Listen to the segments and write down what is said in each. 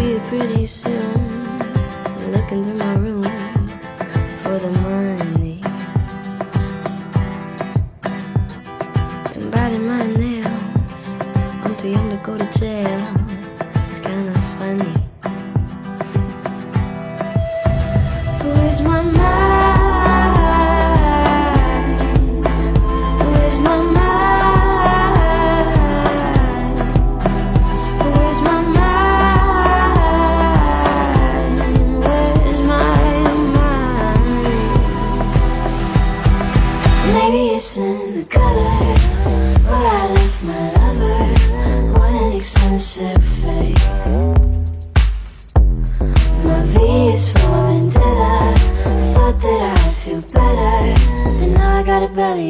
be pretty soon. Looking through my room.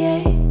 yeah.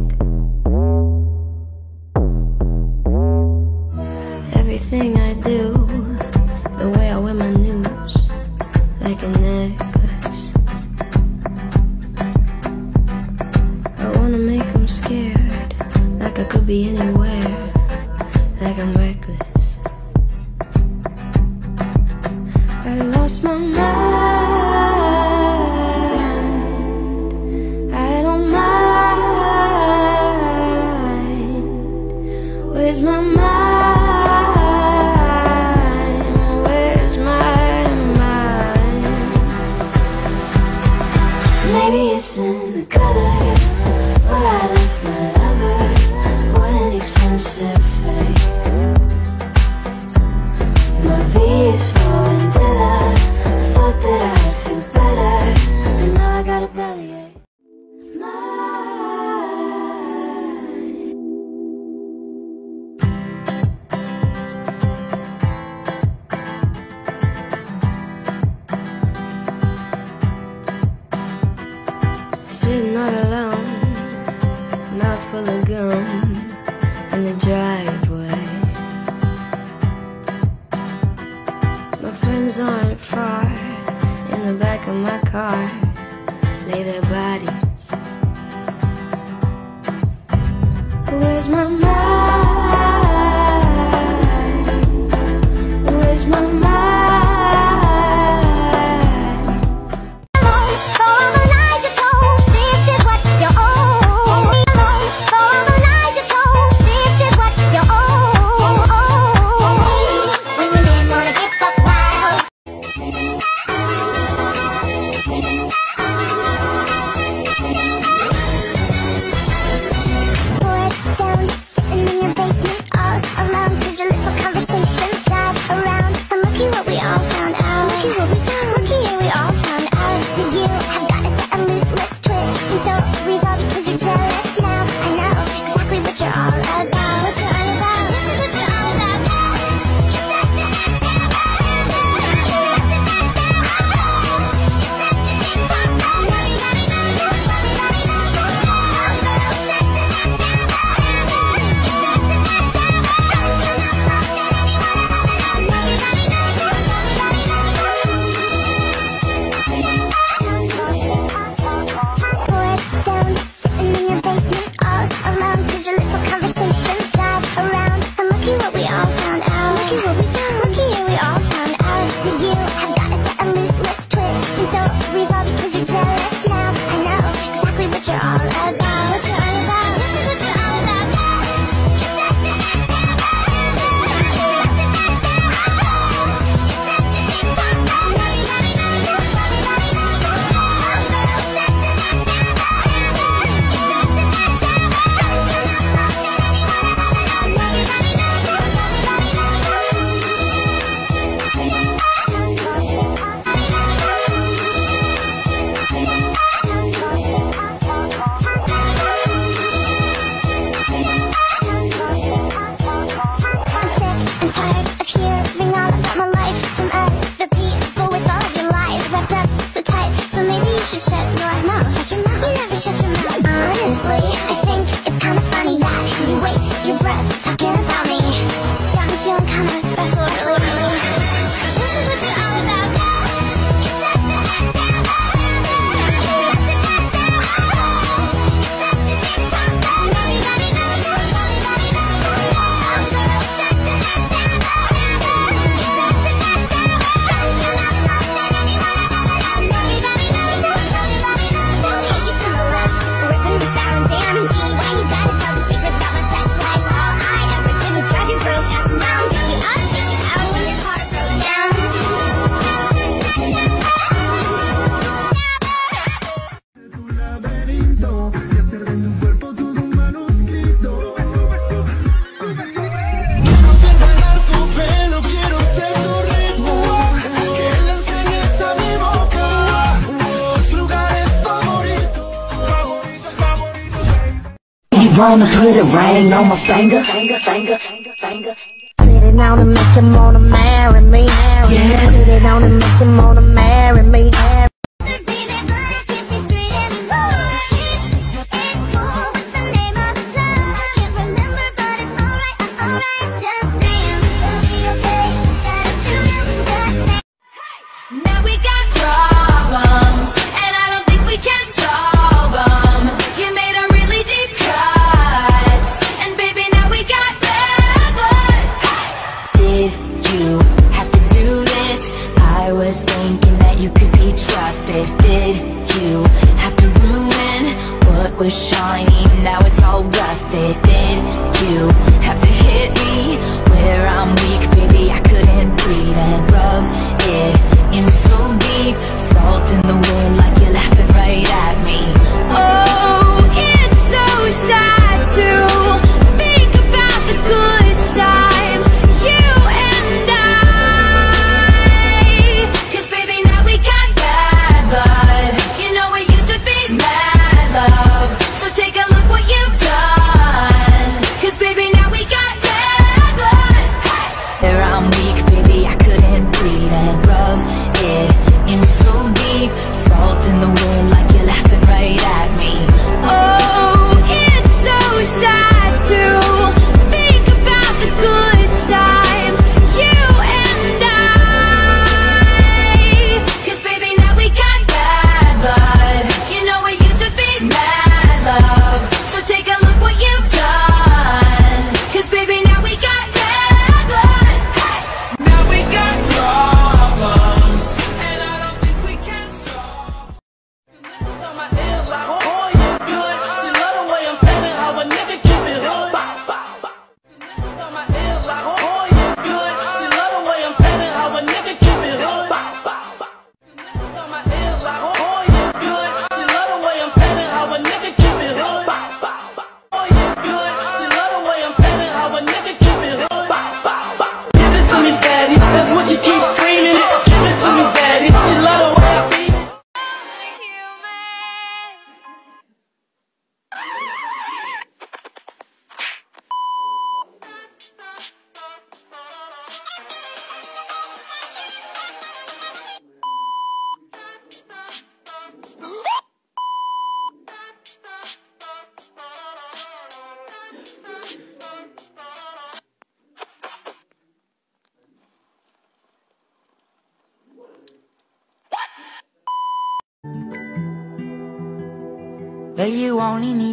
la car. Wanna put a ring on my finger, finger, finger, finger, finger. Put it on and make him wanna marry me. Yeah. Put it on and make him wanna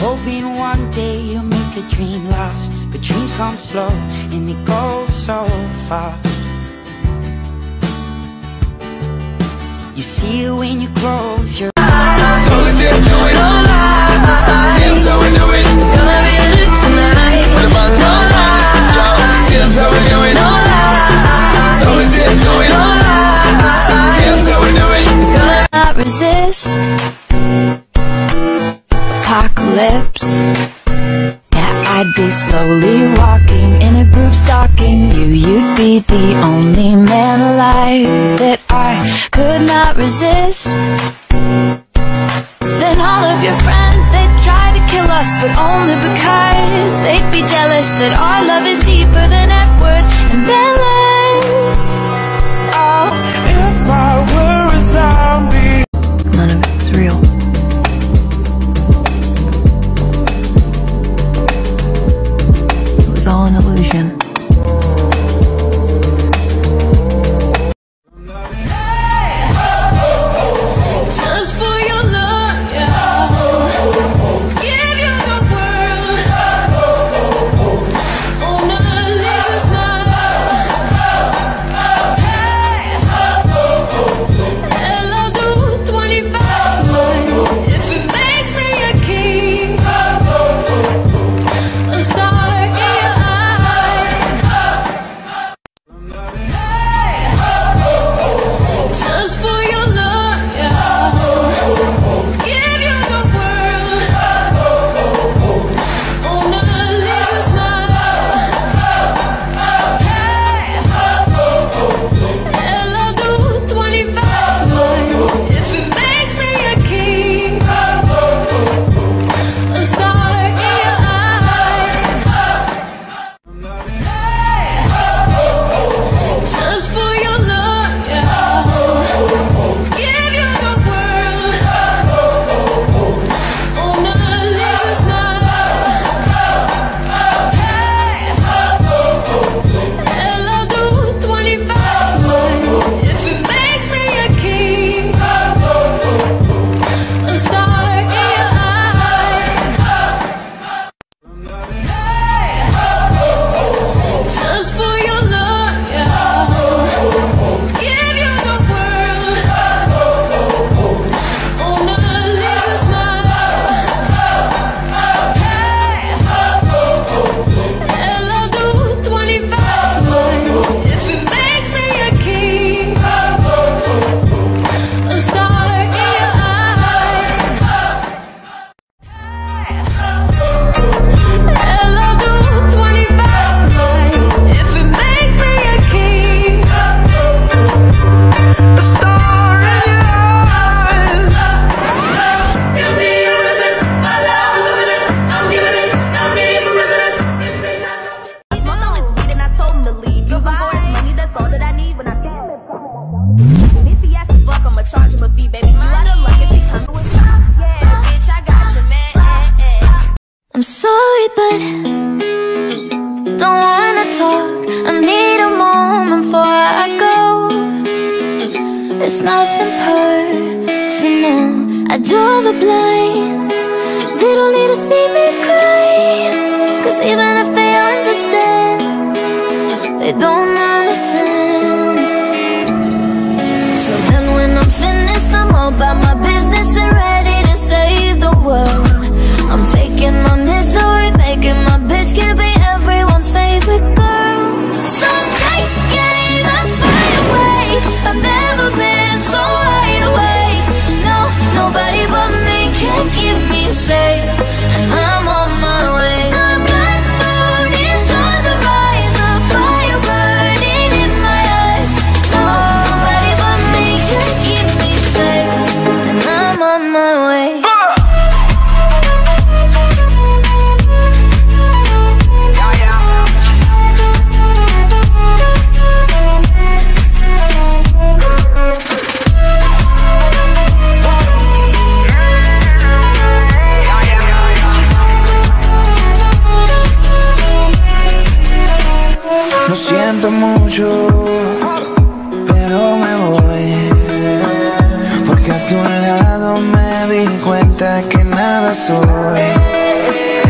Hoping one day you'll make a dream last But dreams come slow and they go so fast You see it when you close your eyes So is it do it all Here's how we do it It's gonna be lit tonight. Put 'em on No lie. Yo, here's how we do it. So is it do it No all lie. Here's how we do it It's gonna not resist the only man alive that I could not resist. Then all of your friends, they'd try to kill us, but only because they'd be jealous that our love is Lo siento mucho, pero me voy. Porque a tu lado me di cuenta que nada soy.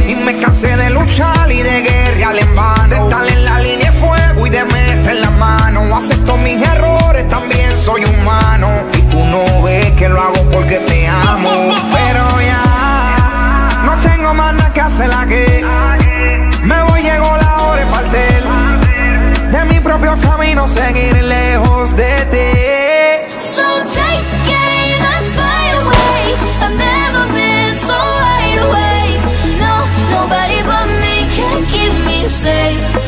Y me cansé de luchar y de guerrear en vano. De estar en la línea de fuego y de meter la mano. Acepto mis errores, también soy humano. Y tú no ves que lo hago porque te amo. Pero ya, no tengo más nada que hacer la guerra. singing and lay hoes So take aim and fire away. I've never been so wide awake. No, nobody but me can keep me safe.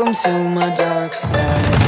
Welcome to my dark side.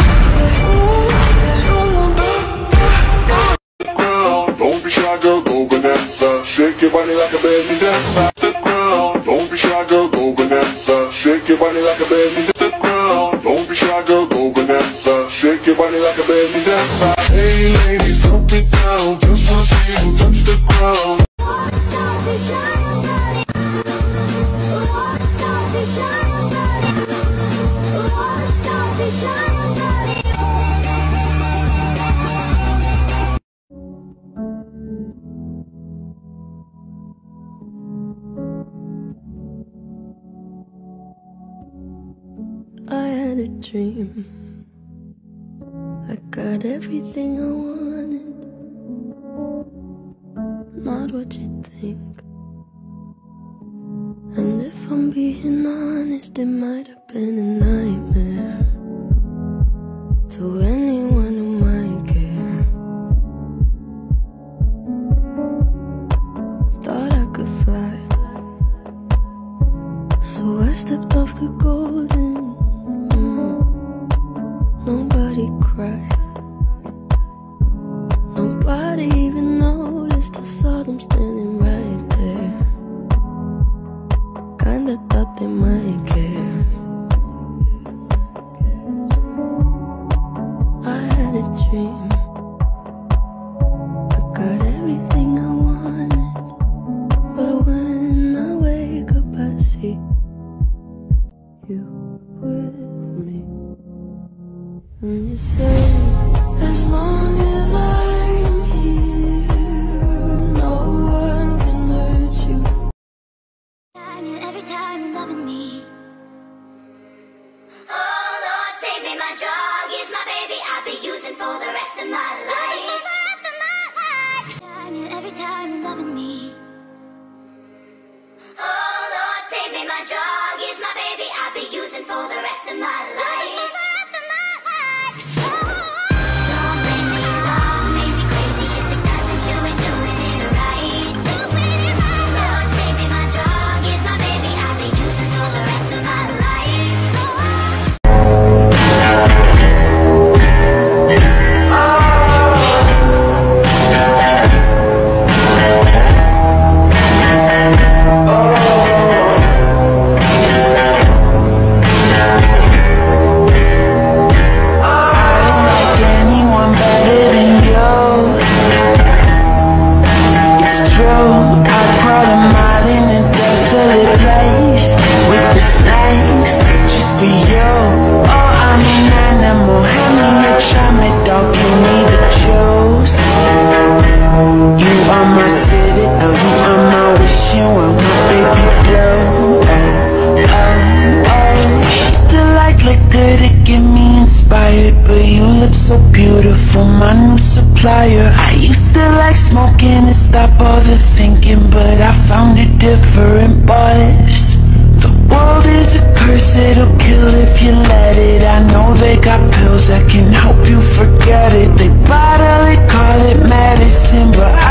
it might have been my drug, is my baby I'll be using for the rest of my life. For the rest of my life. Time, yeah, Every time you're loving me. Oh Lord, save me. My drug, is my baby I'll be using for the rest of my life. You are my baby blue. Oh, oh, oh. To like liquor to get me inspired, but you look so beautiful, my new supplier. I used to like smoking to stop all the thinking, but I found a different buzz. The world is a curse, it'll kill if you let it. I know they got pills that can help you forget it. They bodily call it medicine, but I